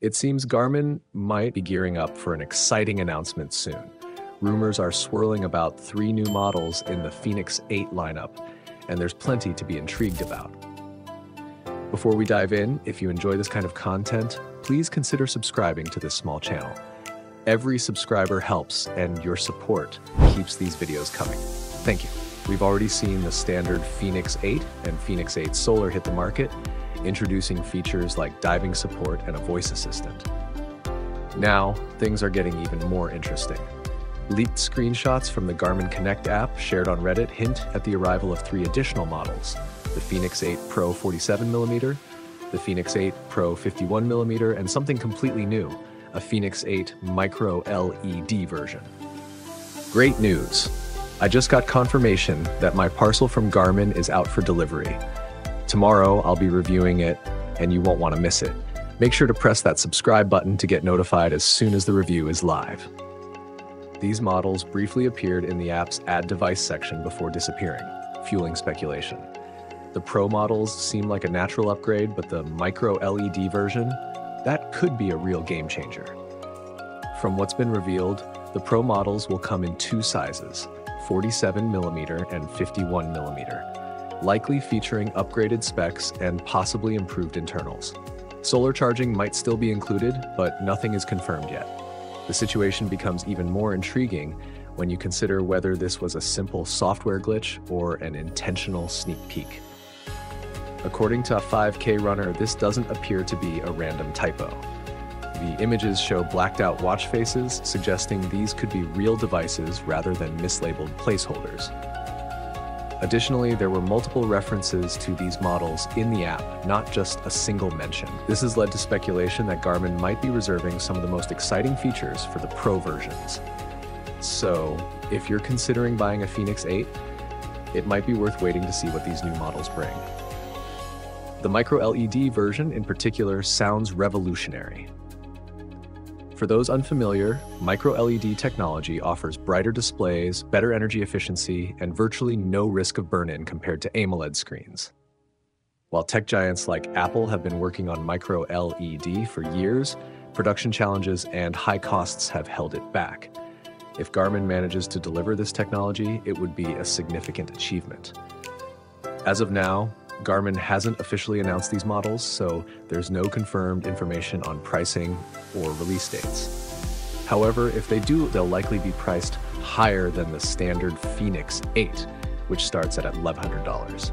It seems Garmin might be gearing up for an exciting announcement soon. Rumors are swirling about three new models in the Fenix 8 lineup, and there's plenty to be intrigued about. Before we dive in, if you enjoy this kind of content, please consider subscribing to this small channel. Every subscriber helps, and your support keeps these videos coming. Thank you. We've already seen the standard Fenix 8 and Fenix 8 Solar hit the market, introducing features like diving support and a voice assistant. Now, things are getting even more interesting. Leaked screenshots from the Garmin Connect app shared on Reddit hint at the arrival of three additional models the Fenix 8 Pro 47mm, the Fenix 8 Pro 51mm, and something completely new a Fenix 8 Micro LED version. Great news! I just got confirmation that my parcel from Garmin is out for delivery. Tomorrow, I'll be reviewing it, and you won't want to miss it. Make sure to press that subscribe button to get notified as soon as the review is live. These models briefly appeared in the app's Add Device section before disappearing, fueling speculation. The Pro models seem like a natural upgrade, but the Micro LED version, that could be a real game changer. From what's been revealed, the Pro models will come in two sizes, 47mm and 51mm likely featuring upgraded specs and possibly improved internals. Solar charging might still be included, but nothing is confirmed yet. The situation becomes even more intriguing when you consider whether this was a simple software glitch or an intentional sneak peek. According to a 5K runner, this doesn't appear to be a random typo. The images show blacked out watch faces, suggesting these could be real devices rather than mislabeled placeholders. Additionally, there were multiple references to these models in the app, not just a single mention. This has led to speculation that Garmin might be reserving some of the most exciting features for the Pro versions. So, if you're considering buying a Fenix 8, it might be worth waiting to see what these new models bring. The micro LED version in particular sounds revolutionary. For those unfamiliar, micro LED technology offers brighter displays, better energy efficiency, and virtually no risk of burn-in compared to AMOLED screens. While tech giants like Apple have been working on micro LED for years, production challenges and high costs have held it back. If Garmin manages to deliver this technology, it would be a significant achievement. As of now, Garmin hasn't officially announced these models, so there's no confirmed information on pricing or release dates. However, if they do, they'll likely be priced higher than the standard Fenix 8, which starts at $1,100.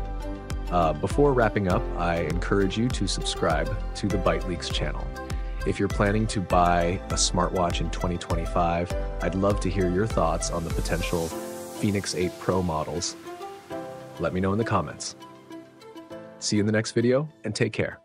Uh, before wrapping up, I encourage you to subscribe to the Byte Leaks channel. If you're planning to buy a smartwatch in 2025, I'd love to hear your thoughts on the potential Fenix 8 Pro models. Let me know in the comments. See you in the next video and take care.